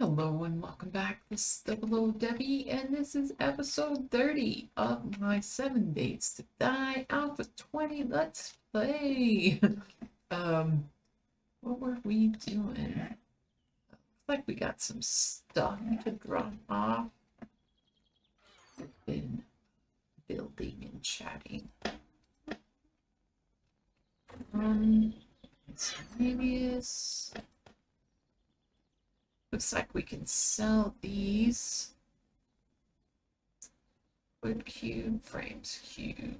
Hello and welcome back. This is Double O Debbie, and this is episode 30 of my 7 Days to Die Alpha 20 Let's Play. um, what were we doing? Looks like we got some stuff to drop off. We've been building and chatting. Um, miscellaneous. Looks like we can sell these. Wood cube, frames cube.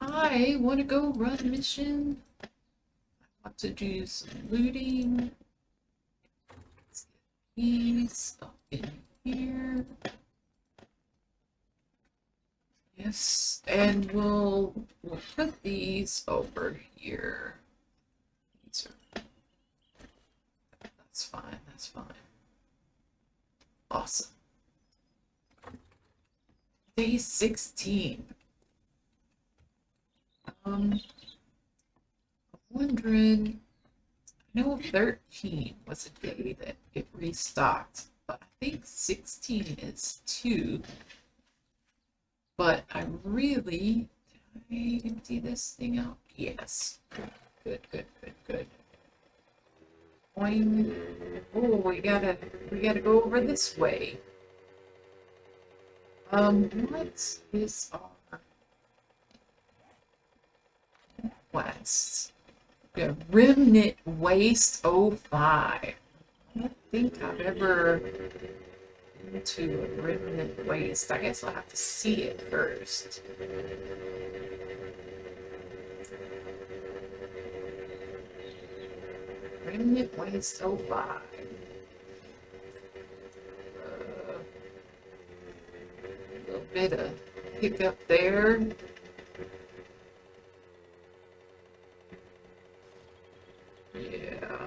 I want to go run mission. I want to do some looting. Let's get these up in here. Yes, and we'll, we'll put these over here. These are that's fine, that's fine. Awesome. Day 16. Um, I'm wondering, know 13 was a day that it restocked, but I think 16 is 2. But I really, did I empty this thing out? Yes. Good, Good, good, good, good. Boing. Oh, we gotta, we gotta go over this way. Um, what is our quest? Got Remnant Waste 05. I don't think I've ever been to a Remnant Waste. I guess I'll have to see it first. Remnant Waste 05. Uh, a little bit of hiccup there. Yeah.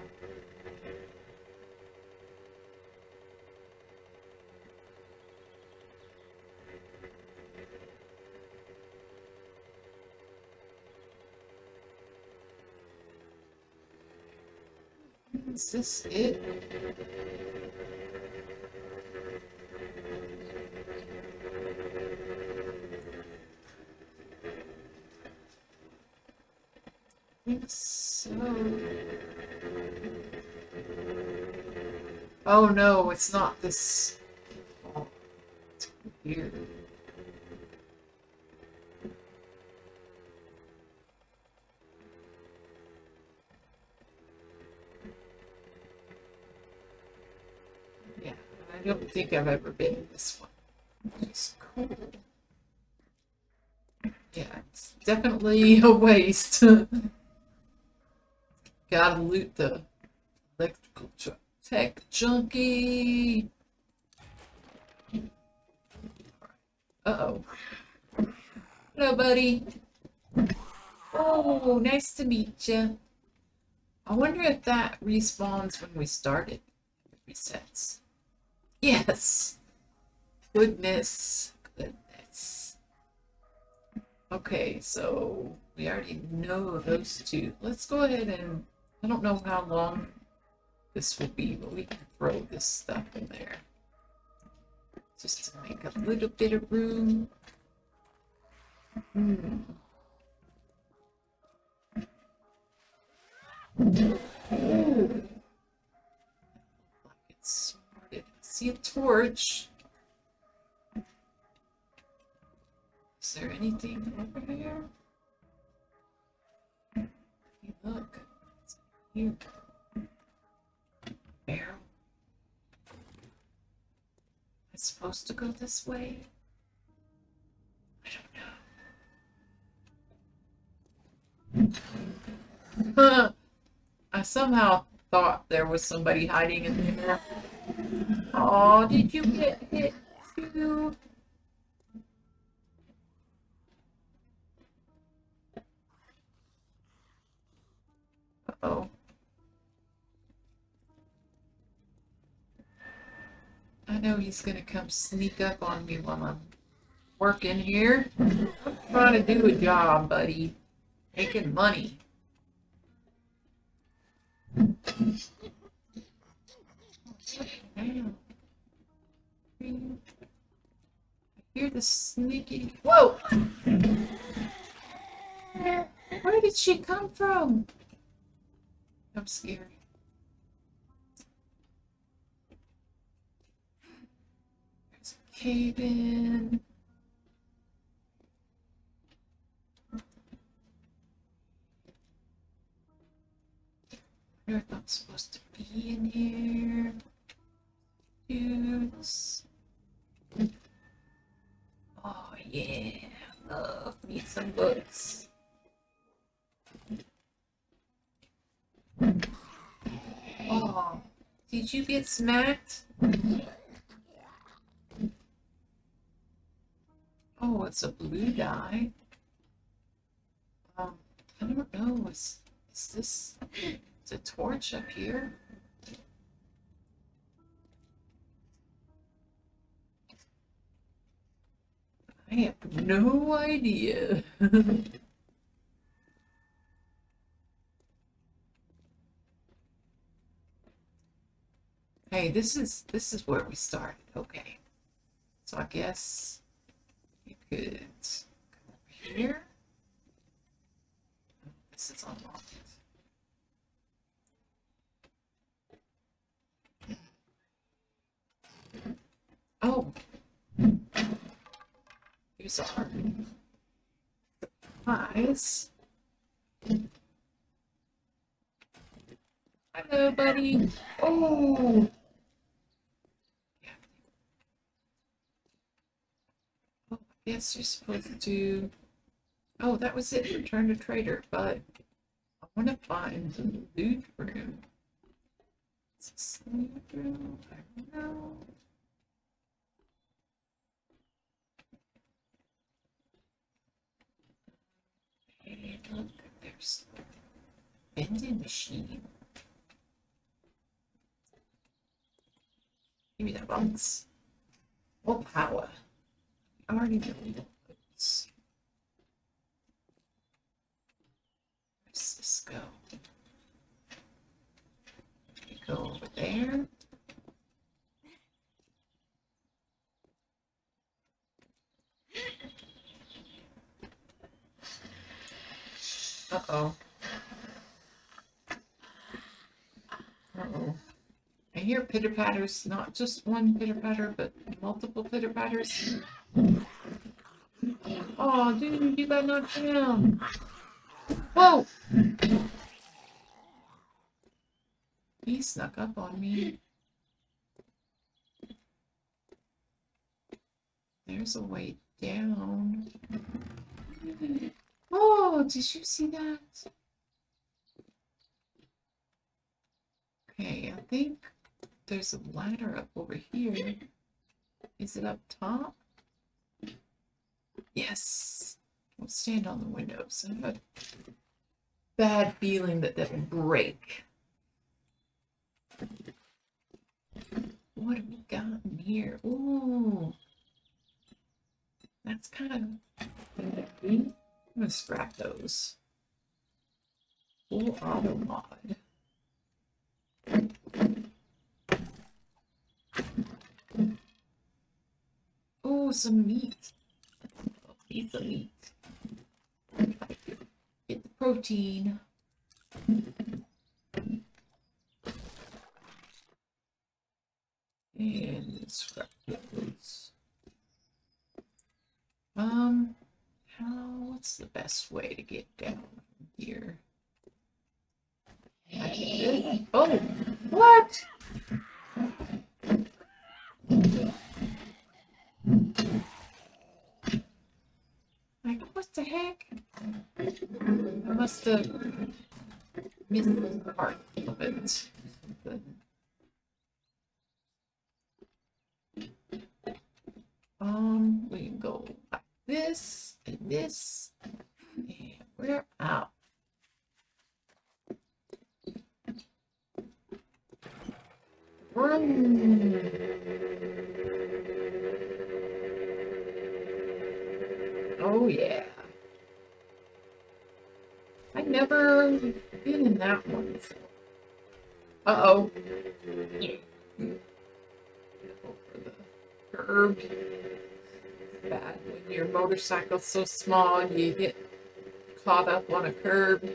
Is this it? I think so. Oh no, it's not this. Oh, it's weird. Think I've ever been in this one. It's cool. Yeah, it's definitely a waste. Gotta loot the electrical tech junkie. Uh-oh. Hello, buddy. Oh, nice to meet you. I wonder if that respawns when we started. It resets. Yes. Goodness. Goodness. Okay, so we already know those two. Let's go ahead and I don't know how long this will be, but we can throw this stuff in there. Just to make a little bit of room. Hmm. Ooh. It's. See a torch. Is there anything over here? Hey, look. It's here. Barrel. It's supposed to go this way? I don't know. I somehow thought there was somebody hiding in there. Oh, did you get hit too? Uh-oh. I know he's gonna come sneak up on me while I'm working here. I'm trying to do a job, buddy. Making money. Damn. I hear the sneaky. Whoa! Where did she come from? I'm scared. There's a cave in. I wonder if I'm supposed to be in here. Dudes. Yeah, love me some books. Oh, did you get smacked? Oh, it's a blue dye. Um, I don't know. Is, is this is a torch up here? I have no idea. hey, this is this is where we started. Okay. So I guess you could come over here. This is unlocked. Oh, Our supplies. Hello, buddy. Oh. Yeah. Oh, you're supposed to. Oh, that was it. Return to trader, but I want to find the loot room. Is this loot room? I don't know. There's a vending machine. Give me that box. More oh, power. I already know those. Where's this go? Go over there. Uh-oh. Uh-oh. I hear pitter patters, not just one pitter patter, but multiple pitter patters. Oh, dude, you got knocked down. Whoa! He snuck up on me. There's a way down. Did you see that? Okay, I think there's a ladder up over here. Is it up top? Yes. Don't stand on the windows. I have a bad feeling that that will break. What have we got in here? Ooh. That's kind of... I'm gonna scrap those. Full auto mod. Oh, some meat. Piece of meat. Get the protein. And scrap those. Um, how, what's the best way to get down here? I did- Oh, what? Like, what the heck? I must have missed the part of it. Um, we can go like this and this, and we're out. Oh yeah. I never been in that one before. Uh-oh. Over the curb. Bad when your motorcycle's so small and you get caught up on a curb.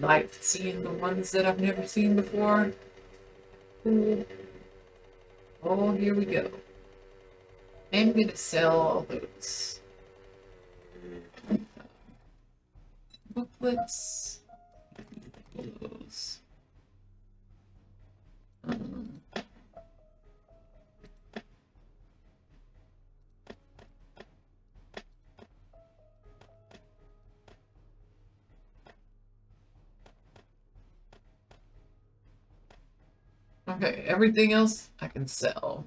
Like seeing the ones that I've never seen before. Oh, here we go. I'm gonna sell all those booklets. Those. Okay, everything else I can sell.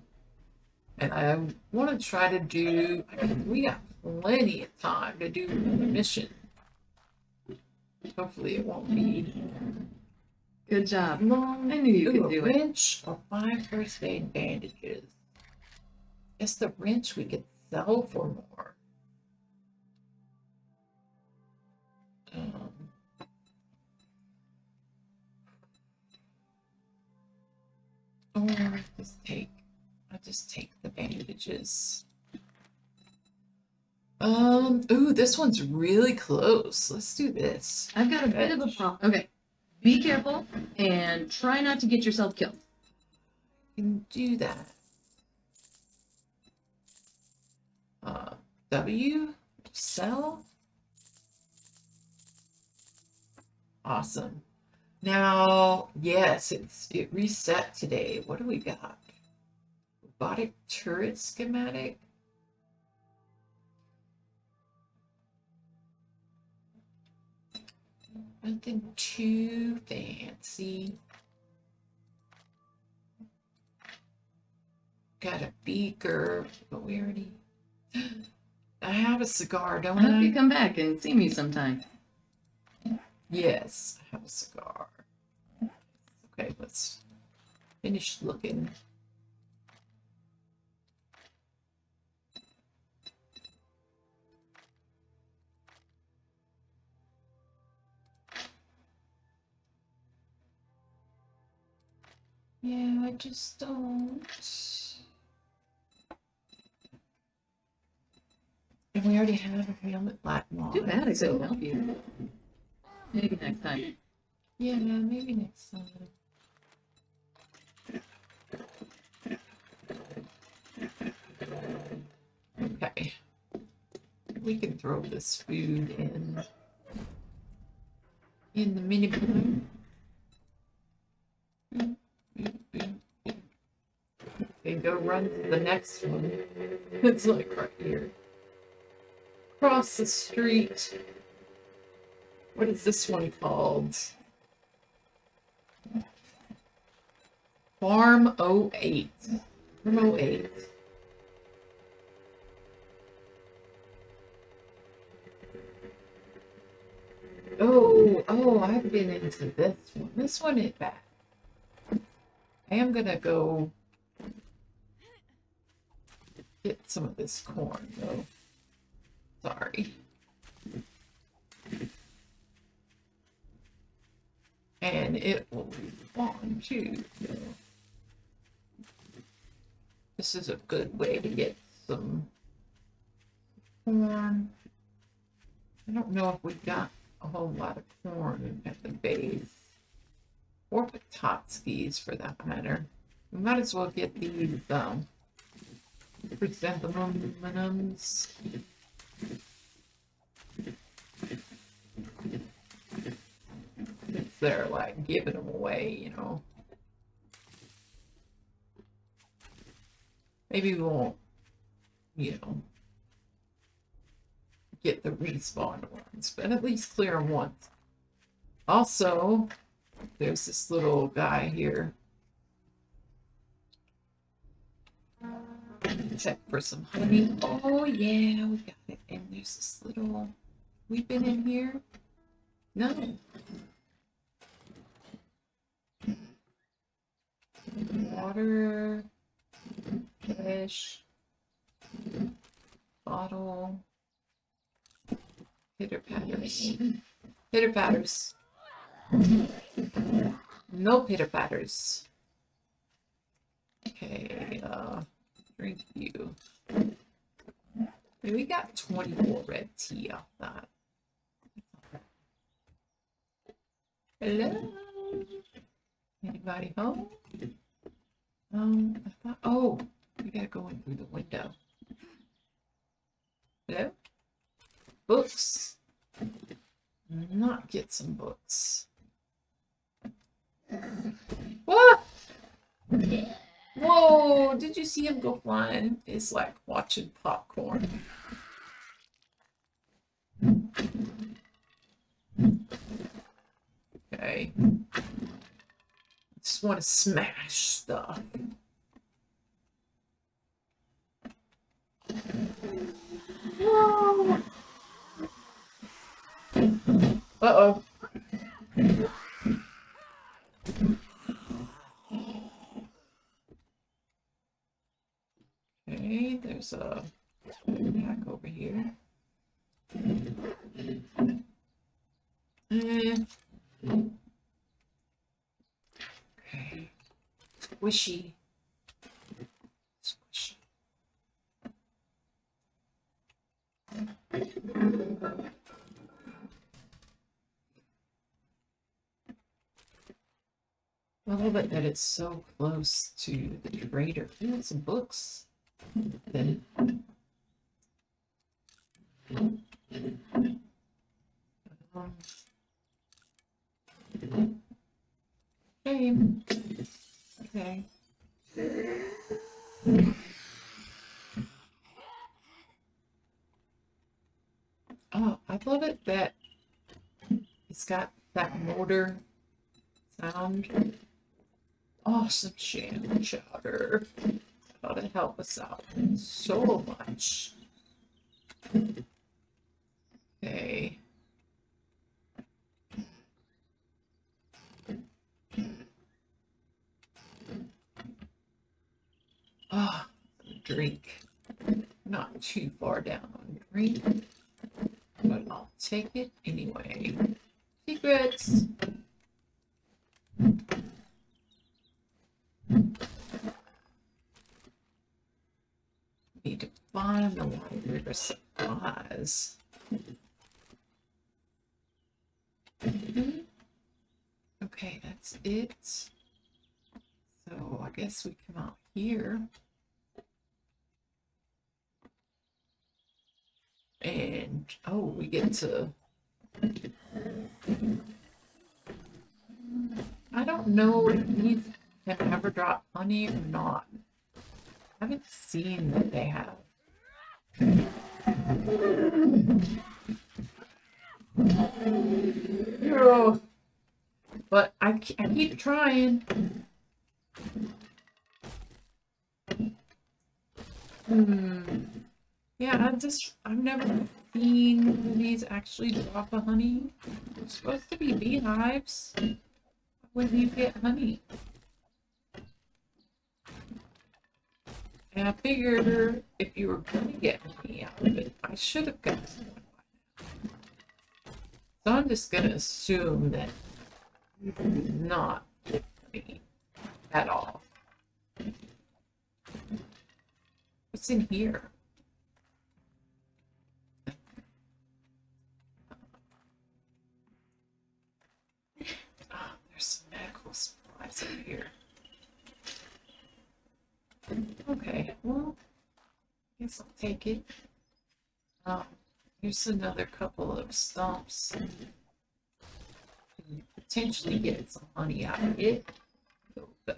And I want to try to do, I mean, we got plenty of time to do another mission. Hopefully it won't be Good job. long. I knew you Ooh, could do a it. wrench or five first aid bandages. Guess the wrench we could sell for more. Or just take, I'll just take the bandages. Um, ooh, this one's really close. Let's do this. I've got a bit of a problem. Okay. Be careful and try not to get yourself killed. can do that. Uh, W, sell. Awesome. Now, yes, it's it reset today. What do we got? Robotic turret schematic. Nothing too fancy. Got a beaker, but we already. I have a cigar, don't I hope you come back and see me sometime. Yes, I have a cigar. Okay, let's finish looking. Yeah, I just don't. And we already have a helmet black one. Too bad I couldn't help you. Maybe next time. Yeah, maybe next time. Okay. We can throw this food in in the mini bar. And go run to the next one. It's like right here. Across the street. What is this one called? Farm 08. Farm 08. Oh, oh, I've been into this one. This one is bad. I am gonna go get some of this corn though. Sorry. And it will be too. so. This is a good way to get some corn. I don't know if we got a whole lot of corn at the base. Or Patotskis for that matter. We might as well get these um chrysanthemums. They're like giving them away, you know. Maybe we won't, you know, get the respawn ones, but at least clear them once. Also, there's this little guy here. Check for some honey. Oh yeah, we got it. And there's this little. We've been in here. No. Water, fish, bottle, pitter patters, pitter patters. No pitter patters. Okay, uh, drink you. We got 24 red tea off that. Hello? Anybody home? Um, I thought, oh, we gotta go in through the window. Hello? Books. Not get some books. What? Whoa, did you see him go flying? It's like watching popcorn. Okay. Just want to smash stuff. Uh-oh. Okay, there's a pack over here. Eh. Okay. Squishy. Squishy. I love it that it's so close to the trader. Ooh, some books. Shame. Okay. Oh, I love it that it's got that motor sound. Awesome sham chowder. To help us out so much. Okay. Ah, drink. Not too far down on drink, but I'll take it anyway. Secrets. Library for supplies. Okay, that's it. So I guess we come out here. And, oh, we get to... I don't know if these have ever dropped honey or not. I haven't seen that they have. But I, I keep trying. Hmm. Yeah, I just I've never seen these actually drop a honey. It's supposed to be beehives. When you get honey. And I figured if you were gonna get honey out of it, I should have gotten one by now. So I'm just gonna assume that you did not get honey at all. What's in here? Ah, there's some medical supplies in here. Okay, well, I guess I'll take it. Um, here's another couple of stumps. Can Potentially get some honey out of it. Go, go.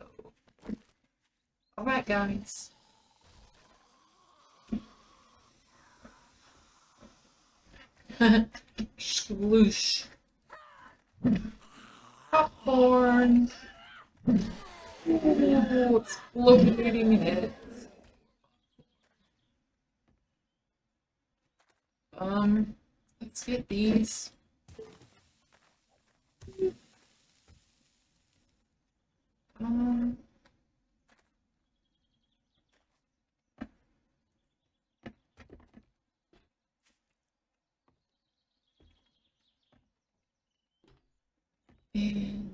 Alright, guys. Sploosh. Popcorn. Ooh, exploding heads. Um, let's get these. Um, and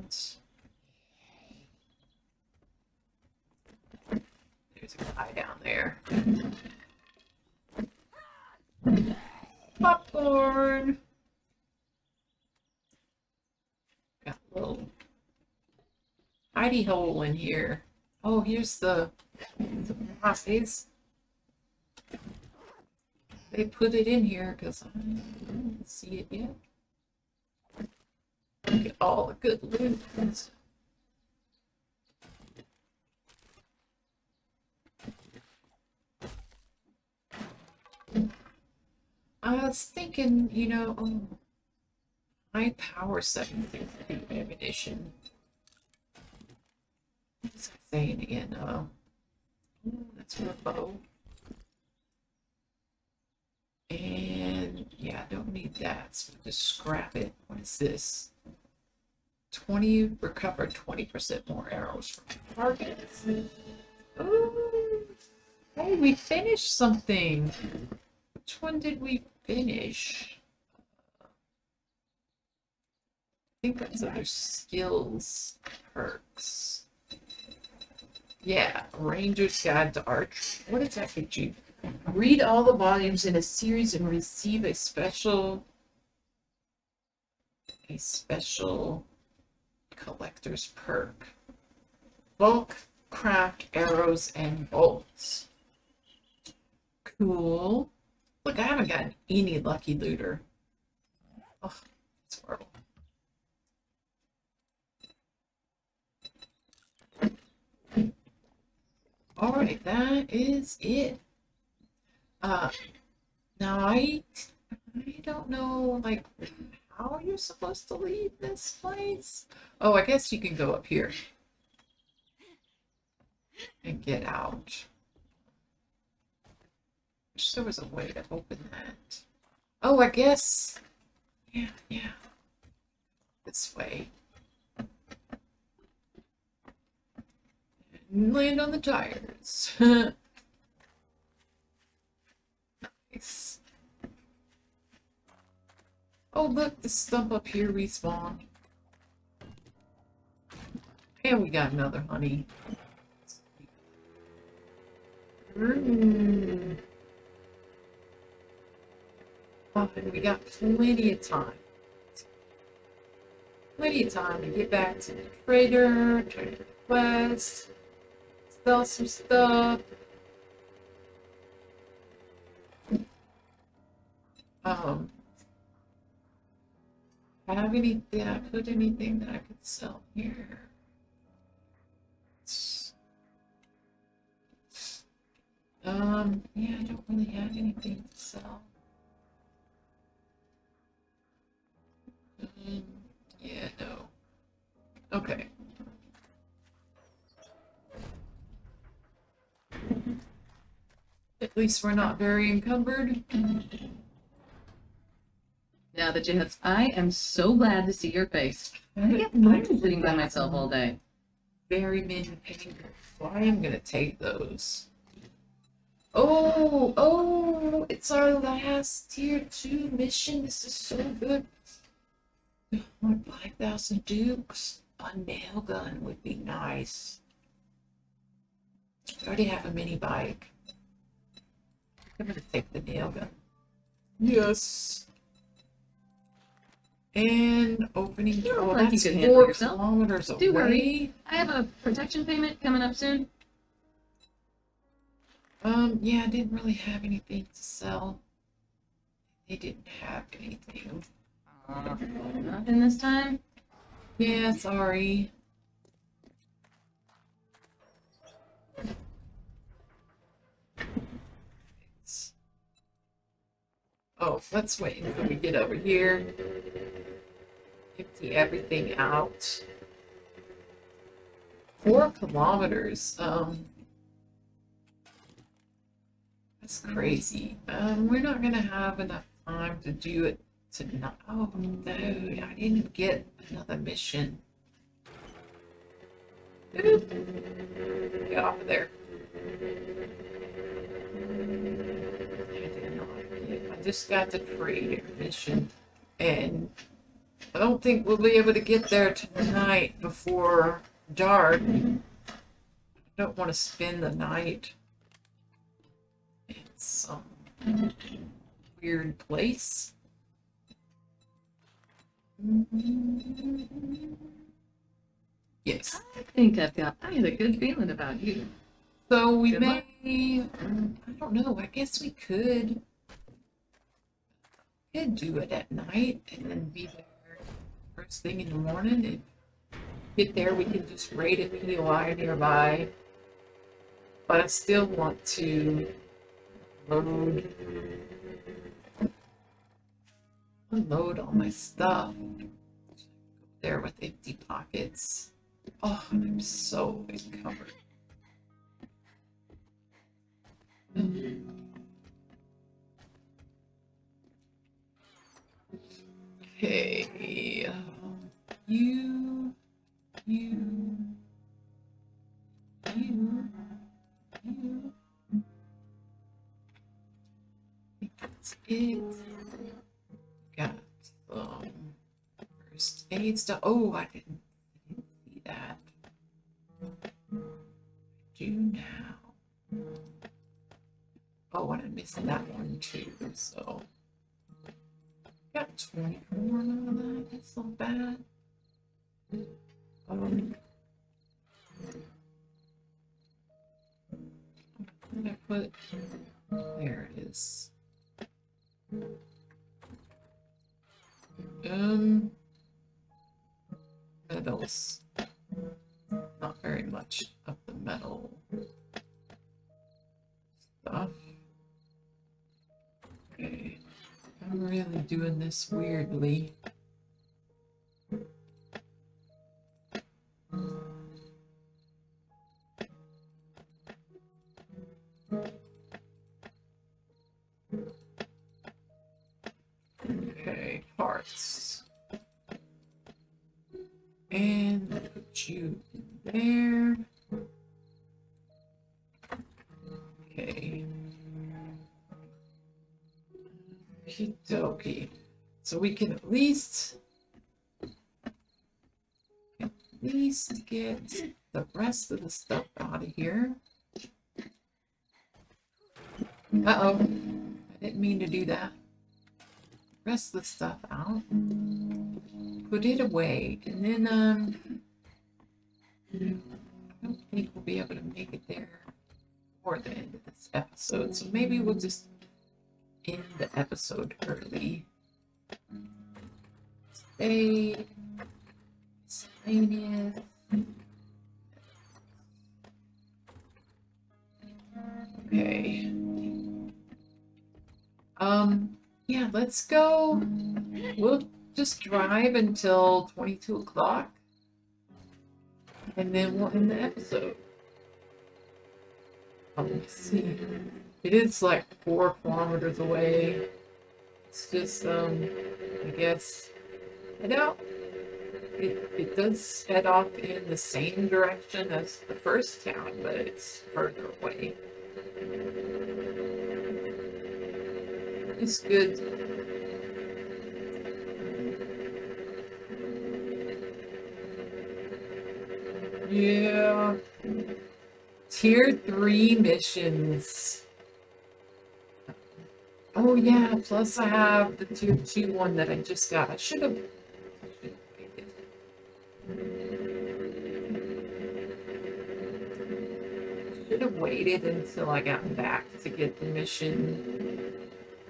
there's a guy down there. Popcorn. Got a little hidey hole in here. Oh, here's the supplies. They put it in here because I didn't see it yet. Look at all the good loot. I was thinking, you know, um, high power settings include ammunition. What's it saying again? Uh, ooh, that's a bow. And yeah, I don't need that, so just scrap it. What is this? 20 recover 20% more arrows from targets. Ooh. Hey, we finished something. Which one did we finish? I think that's other skills perks. Yeah, Ranger's Guide to Archery. What that get you? Read all the volumes in a series and receive a special a special collector's perk. Bulk craft arrows and bolts. Cool. Look, I haven't gotten any lucky looter. Oh, it's horrible. All right, that is it. Uh, now I, I don't know, like, how you're supposed to leave this place. Oh, I guess you can go up here and get out. Wish there was a way to open that. Oh, I guess. Yeah, yeah. This way. And land on the tires. nice. Oh, look, the stump up here respawned. And we got another honey. Mm. And we got plenty of time. Plenty of time to get back to the trader, trade quest, sell some stuff. Um, have any, did I put anything that I could sell here? Um, yeah, I don't really have anything to sell. Okay. At least we're not very encumbered. Now that you have, I am so glad to see your face. I get I'm sitting by myself all day. Very many painters. Well, I am gonna take those. Oh, oh, it's our last tier two mission. This is so good. I want 5,000 dukes. A nail gun would be nice. I already have a mini bike. I'm gonna take the nail gun. Yes. And opening. You Oh, like you that's could four yourself. kilometers Do worry. I have a protection payment coming up soon. Um, yeah, I didn't really have anything to sell. They didn't have anything. Uh, nothing this time. Yeah, sorry. Oh, let's wait until we get over here. Empty everything out. Four kilometers, um. That's crazy. Um, we're not gonna have enough time to do it tonight. Oh, dude, I didn't get another mission. Get off of there. I did not I just got the trader mission and I don't think we'll be able to get there tonight before dark. I don't want to spend the night in some weird place. Yes. I think I've got. I had a good feeling about you. So we Good may. luck. I don't know. I guess we could. Could do it at night and then be there first thing in the morning. And get there, we can just raid a POI nearby. But I still want to load unload all my stuff. There with empty pockets. Oh, I'm so encumbered. Okay. You, you, you, you. That's it. Um first aid stuff. Oh, I didn't, I didn't see that. I do now. Oh, and I'm missing that one too, so. Got 24 out of that, that's not bad. Um. What did I put? There it is. Um. Metals. Not very much of the metal stuff. Okay. I'm really doing this weirdly. Parts. And put you in there. Okay. Okie So we can at least at least get the rest of the stuff out of here. Uh-oh. I didn't mean to do that. Rest the stuff out. Put it away. And then um I don't think we'll be able to make it there before the end of this episode. So maybe we'll just end the episode early. Stay. Miscellaneous. Okay. Um, yeah, let's go. We'll just drive until 22 o'clock. And then we'll end the episode. Let's see. It is like four kilometers away. It's just, um, I guess, I know it, it does head off in the same direction as the first town, but it's further away. It's good. Yeah. Tier 3 missions. Oh yeah, plus I have the tier 2 one that I just got. I should have should have waited until I got back to get the mission.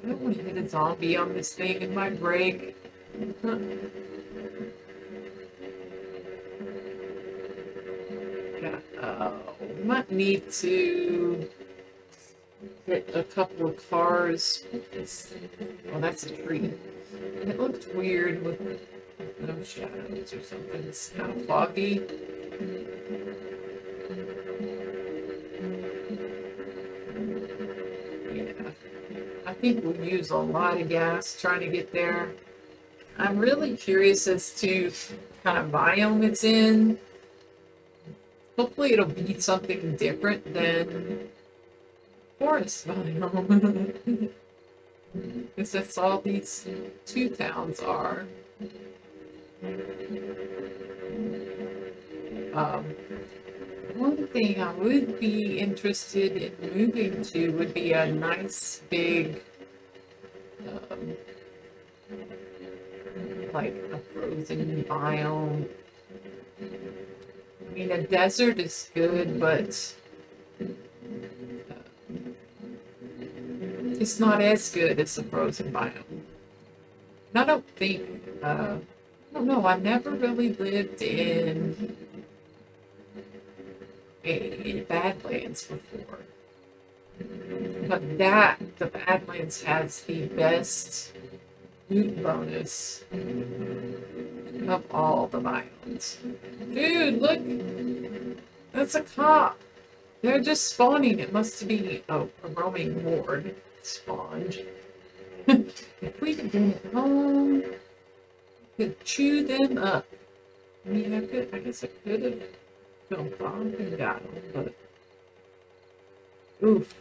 I want to hit a zombie on this thing in my break. Uh, might need to hit a couple of cars. Oh, that's a tree. It looked weird with no shadows or something. It's kind of foggy. Think we'll use a lot of gas trying to get there. I'm really curious as to kind of biome it's in. Hopefully it'll be something different than forest biome. Because that's all these two towns are. Um, one thing I would be interested in moving to would be a nice big, um, like a frozen biome. I mean, a desert is good, but uh, it's not as good as a frozen biome. And I don't think, uh, I don't know, I never really lived in Badlands before. But that, the Badlands has the best loot bonus of all the biomes. Dude, look! That's a cop! They're just spawning. It must be a roaming horde spawned. if we could bring it home, we could chew them up. I mean, I could, I guess I could have got them, but oof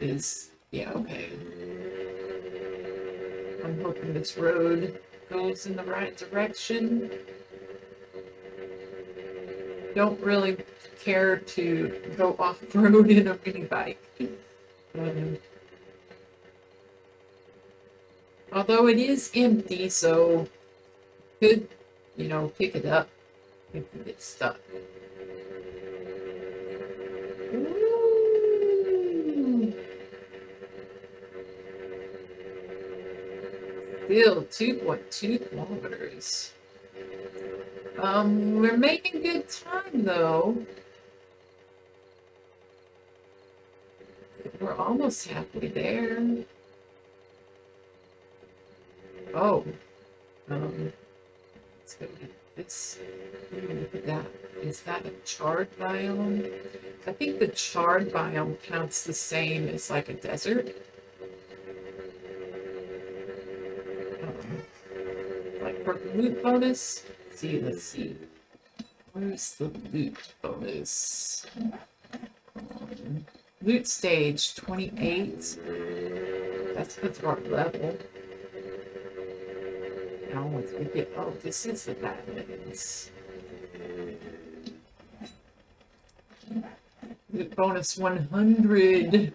is yeah okay. I'm hoping this road goes in the right direction. Don't really care to go off-road in a mini bike. Um, although it is empty, so could, you know, pick it up if you get stuck. Still 2.2 kilometers. Um, we're making good time though. We're almost halfway there. Oh. Um, let's go get this. That. Is that a charred biome? I think the charred biome counts the same as like a desert. Um, like for loot bonus. Let's see, let's see. Where's the loot bonus? Um, loot stage 28. That's with our level. Now once we get oh this is the Badlands. Loot bonus 100.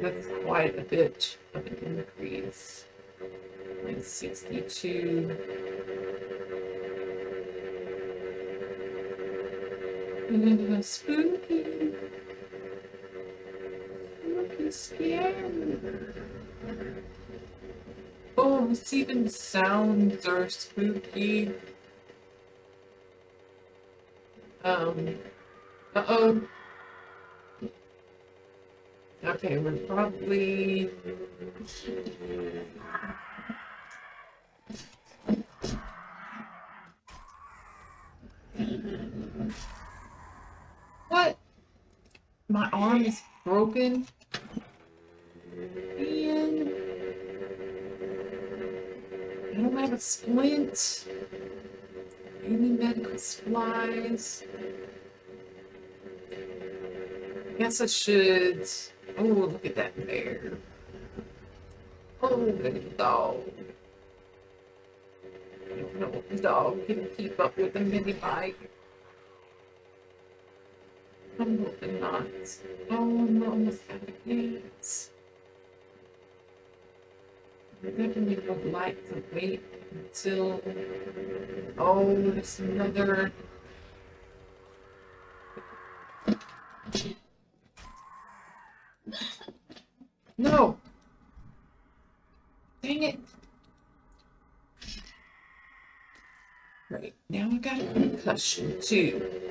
That's quite a bit of an increase. And 62. Uh, spooky. Spooky scary. Oh, it's even sounds are spooky. Um, uh-oh. Okay, we're probably... What? My arm is broken? Man. I don't have a splint. Any medical supplies? Guess I should. Oh, look at that bear. Oh, look the dog. I don't know the dog can keep up with the mini bike. Hoping not. Oh, I'm almost out of gas. I definitely would like to wait until. Oh, there's another. No! Dang it! Right, now I got a concussion too.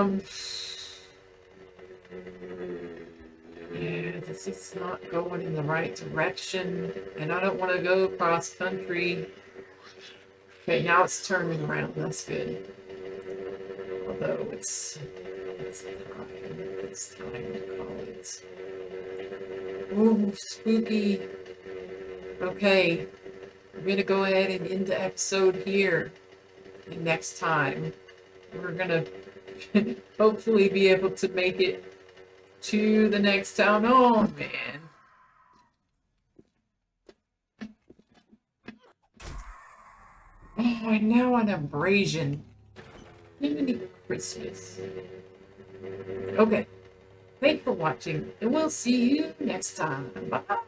Um. Yeah, this is not going in the right direction, and I don't want to go cross country. Okay, now it's turning around. That's good. Although it's it's time. It's time to call it. Ooh, spooky. Okay, we're gonna go ahead and end the episode here. And next time, we're gonna hopefully be able to make it to the next town. Oh, man. Oh, and now an abrasion. Jiminy Christmas. Okay. Thanks for watching, and we'll see you next time. Bye.